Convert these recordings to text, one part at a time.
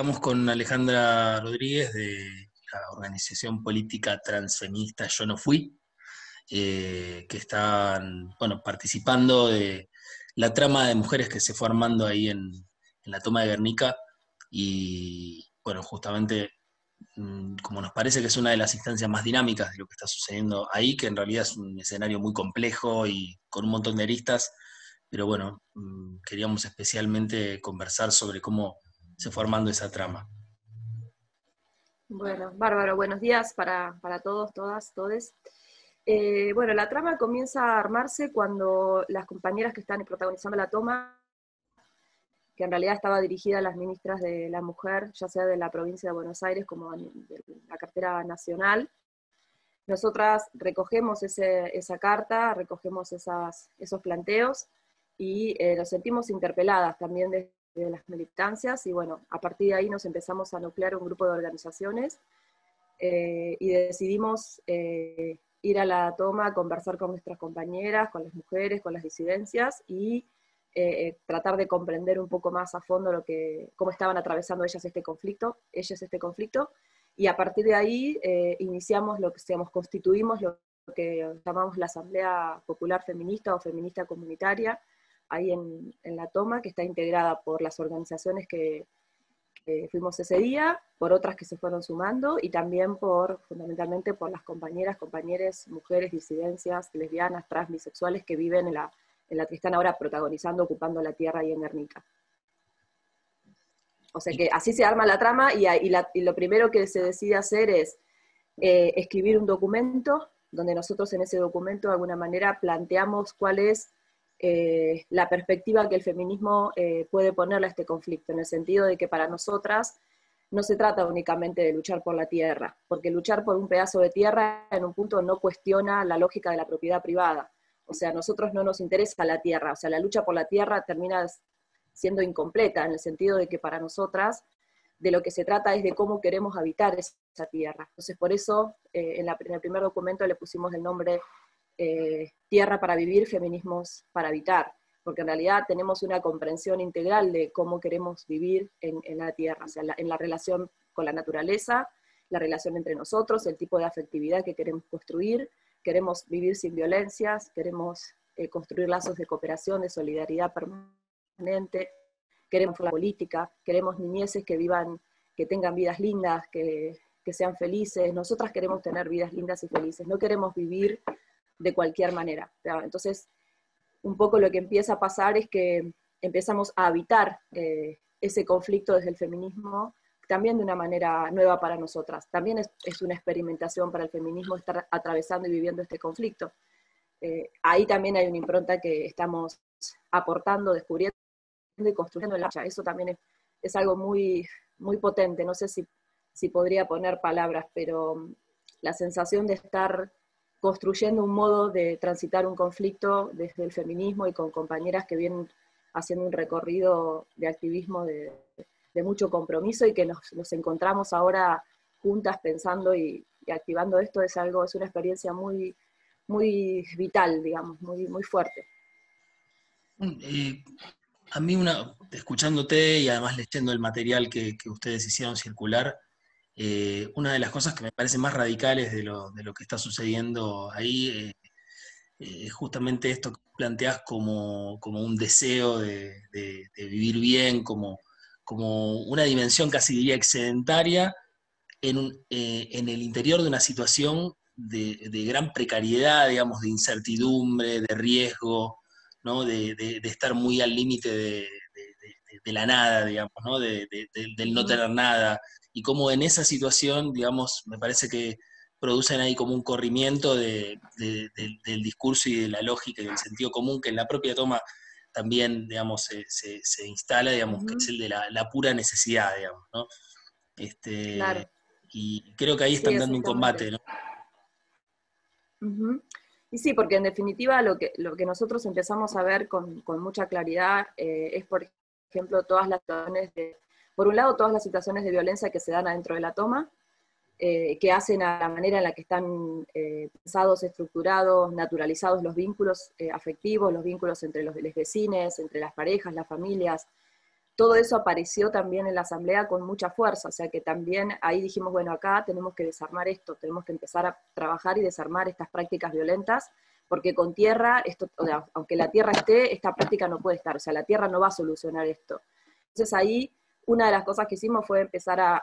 estamos con Alejandra Rodríguez de la organización política transfeminista Yo No Fui, eh, que están bueno, participando de la trama de mujeres que se fue armando ahí en, la toma de Guernica. Y bueno, justamente mm, como nos parece que es una de las instancias más dinámicas de lo que está sucediendo ahí, que en realidad es un escenario muy complejo y con un montón de aristas, pero bueno, mm, queríamos especialmente conversar sobre cómo se fue armando esa trama. Bueno, bárbaro, buenos días para, todos, todas, todes. Eh, bueno, la trama comienza a armarse cuando las compañeras que están protagonizando la toma, que en realidad estaba dirigida a las ministras de la mujer, ya sea de la provincia de Buenos Aires como de la cartera nacional, nosotras recogemos esa carta, recogemos esos planteos y eh, nos sentimos interpeladas también desde las militancias y bueno, a partir de ahí nos empezamos a nuclear un grupo de organizaciones eh, y decidimos eh, ir a la toma conversar con nuestras compañeras, con las mujeres, con las disidencias y tratar de comprender un poco más a fondo lo que, cómo estaban atravesando ellas este conflicto, ellas este conflicto, y a partir de ahí iniciamos lo que seamos, constituimos lo que llamamos la Asamblea Popular Feminista o Feminista Comunitaria, ahí en, la toma, que está integrada por las organizaciones que, fuimos ese día, por otras que se fueron sumando y también por, fundamentalmente, por las compañeras, compañeras, mujeres, disidencias, lesbianas, trans, bisexuales que viven en la, en la Tristana ahora protagonizando, ocupando la tierra ahí en Guernica. O sea que así se arma la trama y, y, lo primero que se decide hacer es eh, escribir un documento donde nosotros en ese documento de alguna manera planteamos cuál es eh, la perspectiva que el feminismo eh, puede ponerle a este conflicto, en el sentido de que para nosotras no se trata únicamente de luchar por la tierra, porque luchar por un pedazo de tierra en un punto no cuestiona la lógica de la propiedad privada. O sea, a nosotros no nos interesa la tierra, o sea, la lucha por la tierra termina siendo incompleta, en el sentido de que para nosotras de lo que se trata es de cómo queremos habitar esa tierra. Entonces, por eso eh, en, en, el primer documento le pusimos el nombre eh, tierra para vivir, feminismos para habitar, porque en realidad tenemos una comprensión integral de cómo queremos vivir en, la tierra, sea, en la relación con la naturaleza, la relación entre nosotros, el tipo de afectividad que queremos construir, queremos vivir sin violencias, queremos eh, construir lazos de cooperación, de solidaridad permanente, queremos la política, queremos niñeces que vivan, que tengan vidas lindas, que sean felices, nosotras queremos tener vidas lindas y felices, no queremos vivir de cualquier manera. Entonces, un poco lo que empieza a pasar es que empezamos a habitar eh, ese conflicto desde el feminismo también de una manera nueva para nosotras. También es, una experimentación para el feminismo estar atravesando y viviendo este conflicto. Eh, ahí también hay una impronta que estamos aportando, descubriendo y construyendo en la Eso también es, algo muy, muy potente. No sé si, si podría poner palabras, pero la sensación de estar construyendo un modo de transitar un conflicto desde el feminismo y con compañeras que vienen haciendo un recorrido de activismo de, mucho compromiso y que nos, encontramos ahora juntas pensando y, activando esto es algo, es una experiencia muy, muy vital, digamos, muy, muy fuerte. Mm, a mí, una, escuchándote y además leyendo el material que ustedes hicieron circular, eh, una de las cosas que me parece más radicales de lo, que está sucediendo ahí eh, eh, es justamente esto que planteas como, un deseo de, vivir bien, como, como, una dimensión casi diría excedentaria en, el interior de una situación de, gran precariedad, digamos, de incertidumbre, de riesgo, ¿no? de, estar muy al límite de, la nada, digamos, ¿no? del no tener nada, y cómo en esa situación, digamos, me parece que producen ahí como un corrimiento del discurso y de la lógica y del sentido común que en la propia toma también, digamos, se, instala, digamos, que es el de la, pura necesidad, digamos, ¿no? Este, Y creo que ahí están dando un combate, ¿no? Y sí, porque en definitiva lo que, lo que nosotros empezamos a ver con, mucha claridad eh, es, por ejemplo, todas las situaciones de por un lado, todas las situaciones de violencia que se dan adentro de la toma, eh, que hacen a la manera en la que están eh, pensados, estructurados, naturalizados los vínculos eh, afectivos, los vínculos entre los, los vecinos, entre las parejas, las familias, todo eso apareció también en la asamblea con mucha fuerza, o sea que también ahí dijimos, bueno, acá tenemos que desarmar esto, tenemos que empezar a trabajar y desarmar estas prácticas violentas, porque con tierra, esto, aunque la tierra esté, esta práctica no puede estar, o sea, la tierra no va a solucionar esto. Entonces ahí una de las cosas que hicimos fue empezar a,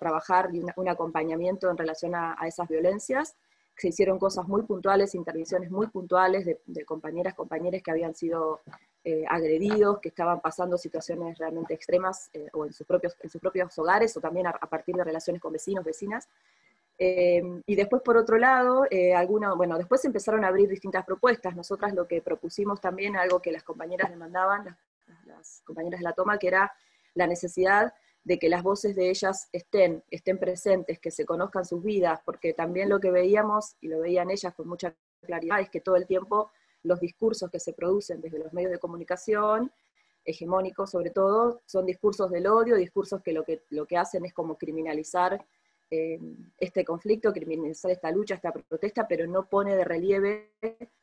trabajar un acompañamiento en relación a, esas violencias. Se hicieron cosas muy puntuales, intervenciones muy puntuales de, de compañeras, compañeros que habían sido eh, agredidos, que estaban pasando situaciones realmente extremas eh, o en sus, propios, en sus propios hogares o también a, partir de relaciones con vecinos, vecinas. Eh, y después, por otro lado, alguna, bueno, después empezaron a abrir distintas propuestas. Nosotras lo que propusimos también, algo que las compañeras demandaban, las, las compañeras de la toma, que era la necesidad de que las voces de ellas estén, estén presentes, que se conozcan sus vidas, porque también lo que veíamos, y lo veían ellas con mucha claridad, es que todo el tiempo los discursos que se producen desde los medios de comunicación, hegemónicos sobre todo, son discursos del odio, discursos que lo que, lo que hacen es como criminalizar eh, este conflicto, criminalizar esta lucha, esta protesta, pero no pone de relieve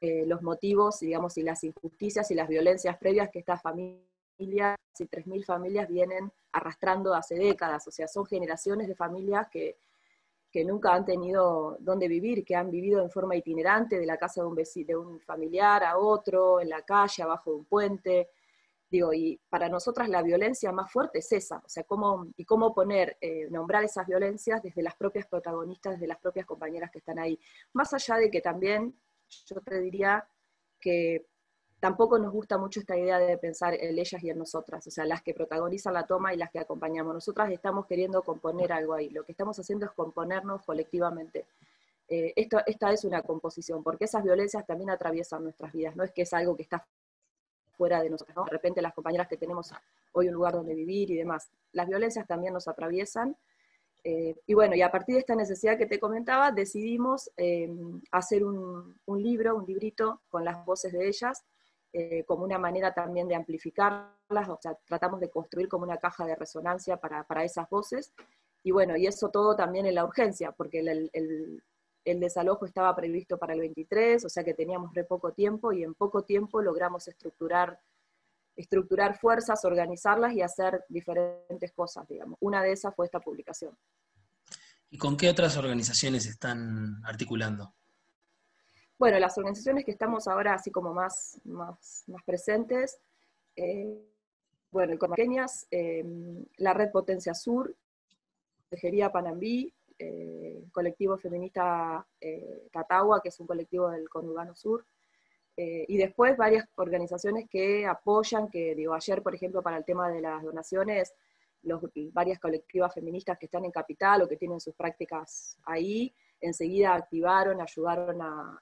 eh, los motivos, digamos, y las injusticias y las violencias previas que estas familias, y 3.000 familias, vienen arrastrando hace décadas. O sea, son generaciones de familias que que nunca han tenido dónde vivir, que han vivido en forma itinerante de la casa de un, de un familiar a otro, en la calle, abajo de un puente. Digo, y para nosotras la violencia más fuerte es esa, o sea, cómo, y cómo poner, eh, nombrar esas violencias desde las propias protagonistas, desde las propias compañeras que están ahí. Más allá de que también, yo te diría que tampoco nos gusta mucho esta idea de pensar en ellas y en nosotras, o sea, las que protagonizan la toma y las que acompañamos. Nosotras estamos queriendo componer algo ahí, lo que estamos haciendo es componernos colectivamente. Eh, esto, esta es una composición, porque esas violencias también atraviesan nuestras vidas, no es que es algo que está fuera de nosotros, de repente las compañeras que tenemos hoy un lugar donde vivir y demás, las violencias también nos atraviesan, eh, y bueno, y a partir de esta necesidad que te comentaba, decidimos eh, hacer un, un libro, un librito con las voces de ellas, eh, como una manera también de amplificarlas, o sea, tratamos de construir como una caja de resonancia para, para esas voces, y bueno, y eso todo también en la urgencia, porque el, el, el, desalojo estaba previsto para el 23, o sea que teníamos re poco tiempo, y en poco tiempo logramos estructurar, estructurar fuerzas, organizarlas y hacer diferentes cosas, digamos. Una de esas fue esta publicación. ¿Y con qué otras organizaciones están articulando? Bueno, las organizaciones que estamos ahora así como más, más, más presentes, eh, bueno, el pequeñas, eh, la Red Potencia Sur, Tejería Panambí, eh, colectivo feminista Catagua, que es un colectivo del conurbano sur, y después varias organizaciones que apoyan, que digo, ayer por ejemplo para el tema de las donaciones, los, varias colectivas feministas que están en Capital o que tienen sus prácticas ahí, enseguida activaron, ayudaron a,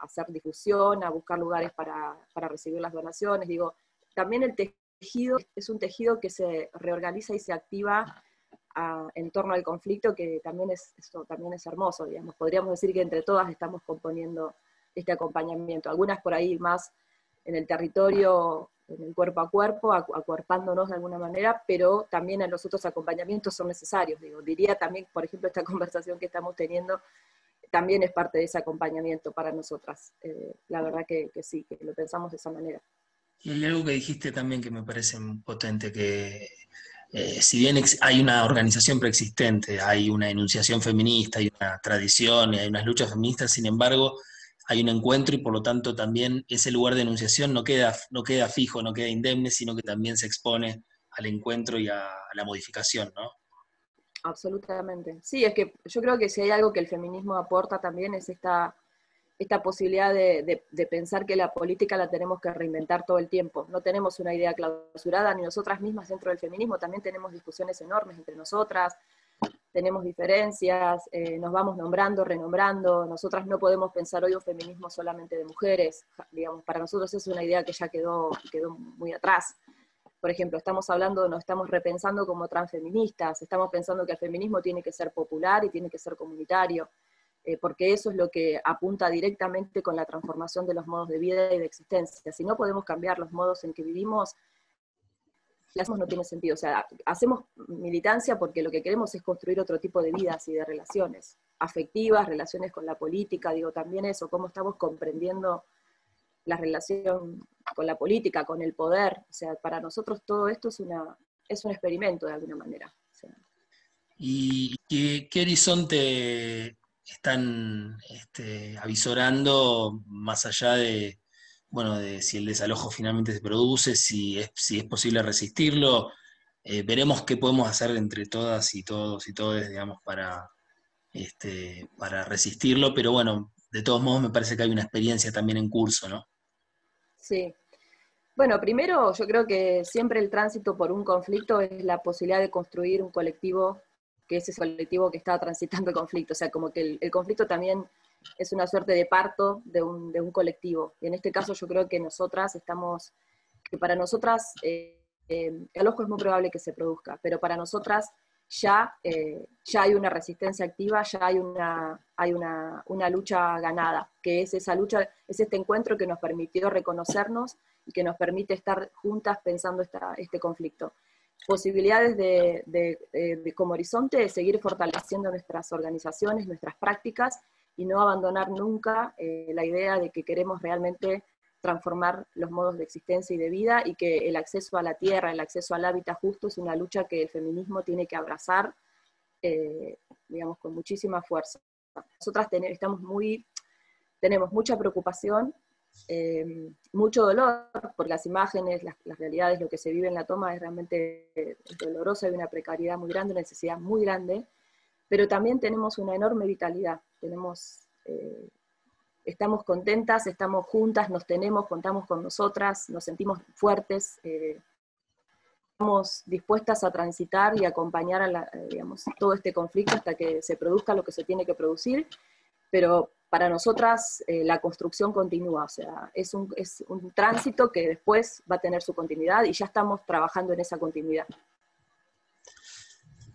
hacer difusión, a buscar lugares para, recibir las donaciones. Digo, también el tejido es un tejido que se reorganiza y se activa en torno al conflicto, que también es, esto también es hermoso, digamos. Podríamos decir que entre todas estamos componiendo este acompañamiento. Algunas por ahí más en el territorio en el cuerpo a cuerpo, acuerpándonos de alguna manera, pero también en los otros acompañamientos son necesarios. Digo, diría también, por ejemplo, esta conversación que estamos teniendo también es parte de ese acompañamiento para nosotras. Eh, la verdad que, sí, que lo pensamos de esa manera. Y algo que dijiste también que me parece potente, que eh, si bien hay una organización preexistente, hay una enunciación feminista, hay una tradición, hay unas luchas feministas, sin embargo, hay un encuentro y por lo tanto también ese lugar de enunciación no queda, no queda fijo, no queda indemne, sino que también se expone al encuentro y a, la modificación. Absolutamente. Sí, es que yo creo que si hay algo que el feminismo aporta también es esta, esta posibilidad de, pensar que la política la tenemos que reinventar todo el tiempo. No tenemos una idea clausurada, ni nosotras mismas dentro del feminismo también tenemos discusiones enormes entre nosotras, tenemos diferencias, eh, nos vamos nombrando, renombrando, nosotras no podemos pensar hoy un feminismo solamente de mujeres, digamos, para nosotros es una idea que ya quedó, quedó muy atrás. Por ejemplo, estamos hablando, nos estamos repensando como transfeministas, estamos pensando que el feminismo tiene que ser popular y tiene que ser comunitario, eh, porque eso es lo que apunta directamente con la transformación de los modos de vida y de existencia. Si no podemos cambiar los modos en que vivimos, hacemos no tiene sentido. O sea, hacemos militancia porque lo que queremos es construir otro tipo de vidas y de relaciones afectivas, relaciones con la política, digo también eso, cómo estamos comprendiendo la relación con la política, con el poder. O sea, para nosotros todo esto es, una, es un experimento de alguna manera. ¿Y qué, horizonte están este, avisorando más allá de, bueno, de si el desalojo finalmente se produce, si es, si es posible resistirlo? Eh, veremos qué podemos hacer entre todas y todos y todos, digamos, para, este, para resistirlo, pero bueno, de todos modos me parece que hay una experiencia también en curso, ¿no? Sí. Bueno, primero yo creo que siempre el tránsito por un conflicto es la posibilidad de construir un colectivo que es ese colectivo que está transitando el conflicto. O sea, como que el, conflicto también es una suerte de parto de un, de un, colectivo. Y en este caso yo creo que nosotras estamos, que para nosotras eh, eh, el ojo es muy probable que se produzca, pero para nosotras ya, eh, ya hay una resistencia activa, ya hay, una, hay una, una, lucha ganada, que es esa lucha, es este encuentro que nos permitió reconocernos y que nos permite estar juntas pensando esta, este conflicto. Posibilidades de, de, como horizonte de seguir fortaleciendo nuestras organizaciones, nuestras prácticas y no abandonar nunca eh, la idea de que queremos realmente transformar los modos de existencia y de vida y que el acceso a la tierra, el acceso al hábitat justo es una lucha que el feminismo tiene que abrazar, eh, digamos, con muchísima fuerza. Nosotras estamos muy, tenemos mucha preocupación, eh, mucho dolor, por las imágenes, las, realidades, lo que se vive en la toma es realmente doloroso, hay una precariedad muy grande, una necesidad muy grande, pero también tenemos una enorme vitalidad, tenemos... Eh, estamos contentas, estamos juntas, nos tenemos, contamos con nosotras, nos sentimos fuertes, eh, estamos dispuestas a transitar y acompañar a eh, digamos, todo este conflicto hasta que se produzca lo que se tiene que producir, pero para nosotras eh, la construcción continúa, o sea, es un, es un tránsito que después va a tener su continuidad y ya estamos trabajando en esa continuidad.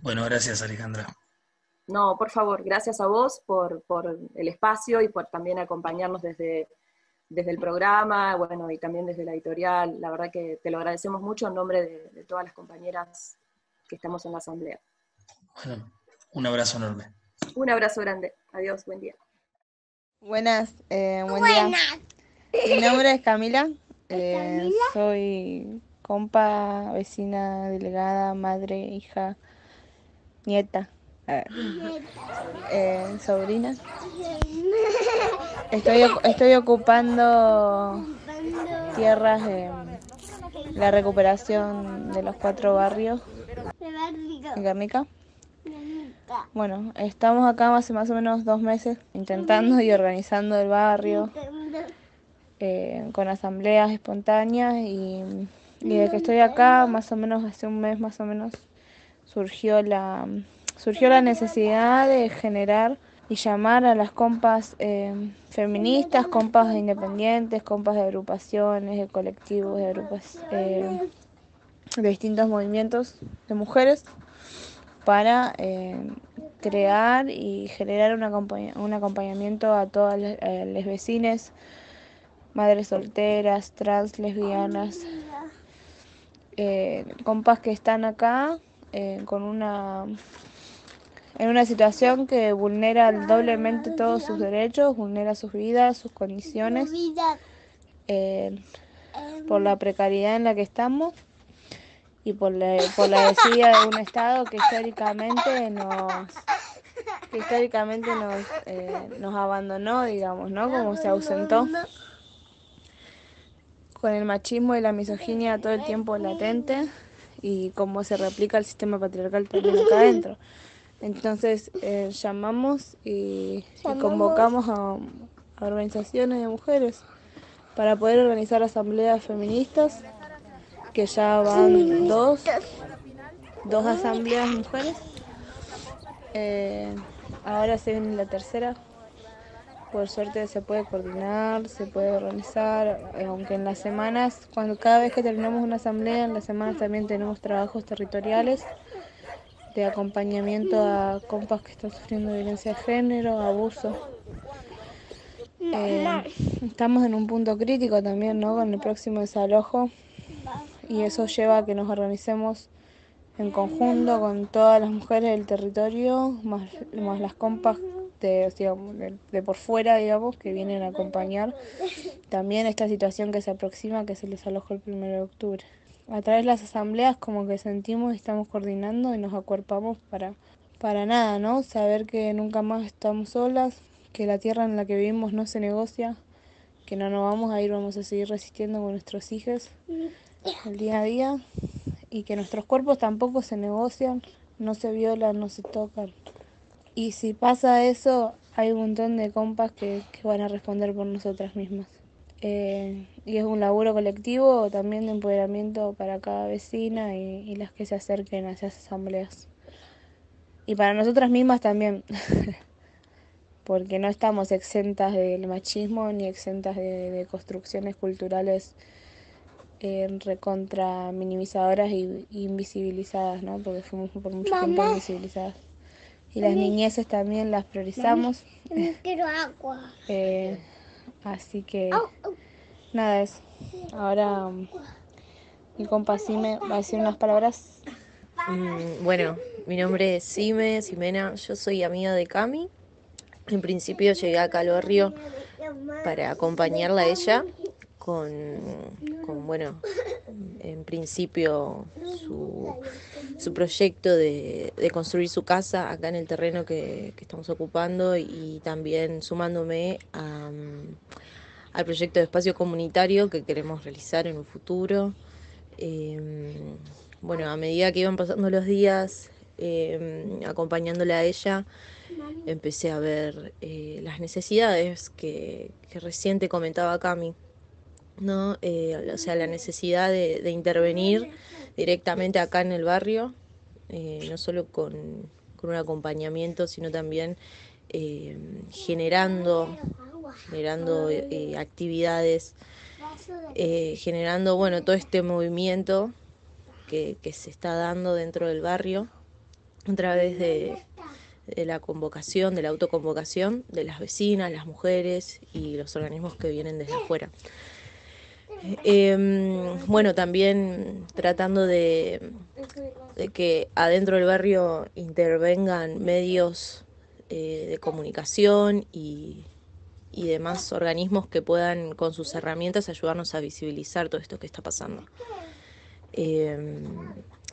Bueno, gracias Alejandra. No, por favor, gracias a vos por, el espacio y por también acompañarnos desde, desde el programa, bueno, y también desde la editorial. La verdad que te lo agradecemos mucho en nombre de, todas las compañeras que estamos en la asamblea. Bueno, un abrazo enorme. Un abrazo grande. Adiós, buen día. Buenas, eh, buen día. Mi nombre es Camila. Eh, soy compa, vecina, delegada, madre, hija, nieta eh, sobrina. Estoy, estoy ocupando tierras de la recuperación de los cuatro barrios en Guernica. Bueno, estamos acá hace más o menos dos meses intentando y organizando el barrio eh, con asambleas espontáneas y, y de que estoy acá más o menos hace un mes más o menos surgió la surgió la necesidad de generar y llamar a las compas eh, feministas, compas independientes, compas de agrupaciones, de colectivos, de grupos eh, de distintos movimientos de mujeres para eh, crear y generar un, acompañamiento a todas las, las vecinas, madres solteras, trans, lesbianas, compas que están acá con una en una situación que vulnera doblemente todos sus derechos, vulnera sus vidas, sus condiciones, eh, por la precariedad en la que estamos y por la, por la desidia de un Estado que históricamente nos que históricamente nos, eh, nos abandonó, digamos, ¿no? Como se ausentó con el machismo y la misoginia todo el tiempo latente y cómo se replica el sistema patriarcal también acá adentro. Entonces eh, llamamos y, convocamos a, organizaciones de mujeres para poder organizar asambleas feministas, que ya van dos, dos asambleas mujeres. Eh, ahora se viene la tercera. Por suerte se puede coordinar, se puede organizar, eh, aunque en las semanas, cuando cada vez que terminamos una asamblea, en las semanas también tenemos trabajos territoriales de acompañamiento a compas que están sufriendo violencia de género, abuso. Eh, estamos en un punto crítico también, ¿no? Con el próximo desalojo y eso lleva a que nos organicemos en conjunto con todas las mujeres del territorio, más, más las compas de, de, por fuera, digamos, que vienen a acompañar también esta situación que se aproxima, que se les alojó el 1 de octubre. A través de las asambleas como que sentimos y estamos coordinando y nos acuerpamos para, para nada, ¿no? Saber que nunca más estamos solas, que la tierra en la que vivimos no se negocia, que no nos vamos a ir, vamos a seguir resistiendo con nuestros hijos el día a día y que nuestros cuerpos tampoco se negocian, no se violan, no se tocan. Y si pasa eso, hay un montón de compas que, van a responder por nosotras mismas. Eh, y es un laburo colectivo también de empoderamiento para cada vecina y, las que se acerquen a esas asambleas. Y para nosotras mismas también, porque no estamos exentas del machismo ni exentas de, construcciones culturales eh, recontra minimizadoras e invisibilizadas, ¿no? porque fuimos por mucho tiempo invisibilizadas y las niñeces también las priorizamos. quiero agua. Eh, así que nada es. Ahora mi compa Sime va a decir unas palabras. Mm, bueno, mi nombre es Sime, Simena, yo soy amiga de Cami. En principio llegué acá al barrio para acompañarla a ella con, bueno, en principio su, su proyecto de, construir su casa acá en el terreno que, estamos ocupando y también sumándome al proyecto de espacio comunitario que queremos realizar en un futuro. Em, bueno, a medida que iban pasando los días, em, acompañándola a ella, empecé a ver eh, las necesidades que, que recién te comentaba Cami. ¿No? Eh, o sea, la necesidad de, intervenir directamente acá en el barrio, eh, no solo con, un acompañamiento, sino también eh, generando, generando actividades, generando, bueno, todo este movimiento que, se está dando dentro del barrio a través de, de la convocación, de la autoconvocación de las vecinas, las mujeres y los organismos que vienen desde afuera. Em, bueno, también tratando de, que adentro del barrio intervengan medios eh, de comunicación y, demás organismos que puedan con sus herramientas ayudarnos a visibilizar todo esto que está pasando. Em,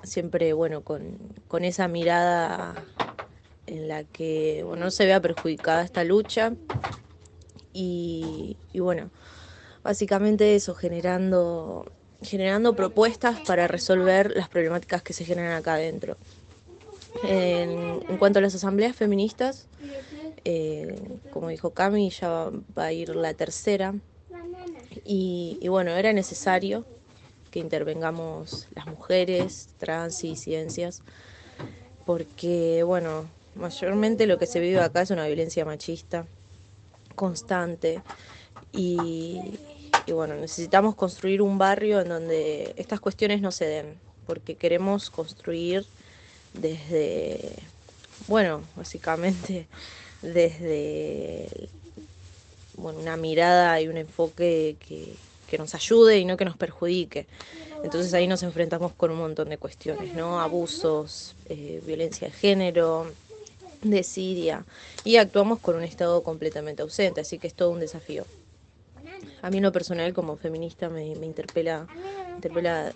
siempre, bueno, con, esa mirada en la que bueno, no se vea perjudicada esta lucha y bueno, Básicamente eso, generando, generando propuestas para resolver las problemáticas que se generan acá adentro. En, cuanto a las asambleas feministas, eh, como dijo Cami, ya va a ir la tercera. Y, bueno, era necesario que intervengamos las mujeres, trans y ciencias, porque bueno, mayormente lo que se vive acá es una violencia machista constante y, y bueno, necesitamos construir un barrio en donde estas cuestiones no se den, porque queremos construir desde, bueno, básicamente desde bueno, una mirada y un enfoque que, nos ayude y no que nos perjudique. Entonces ahí nos enfrentamos con un montón de cuestiones, ¿no? Abusos, eh, violencia de género, desidia, y actuamos con un Estado completamente ausente, así que es todo un desafío a mí en lo personal como feminista me, interpela, interpela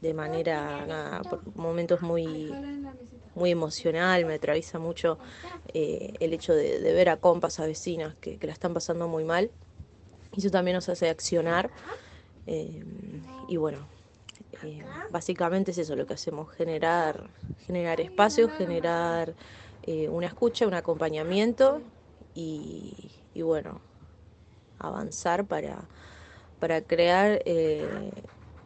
de manera, por momentos muy, muy emocional, me atraviesa mucho eh, el hecho de, ver a compas, a vecinas que, la están pasando muy mal. Y eso también nos hace accionar. Eh, y bueno, eh, básicamente es eso lo que hacemos, generar, generar espacios, generar una escucha, un acompañamiento y bueno, avanzar para, para crear eh,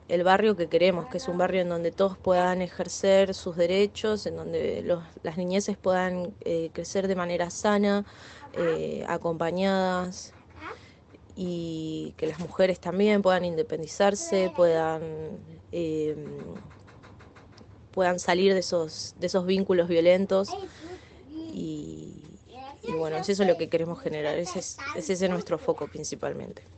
el barrio que queremos, que es un barrio en donde todos puedan ejercer sus derechos, en donde los, las niñeces puedan eh, crecer de manera sana, eh, acompañadas y que las mujeres también puedan independizarse, puedan puedan salir de esos, de esos vínculos violentos bueno, es eso lo que queremos generar, ese es, ese es nuestro foco principalmente.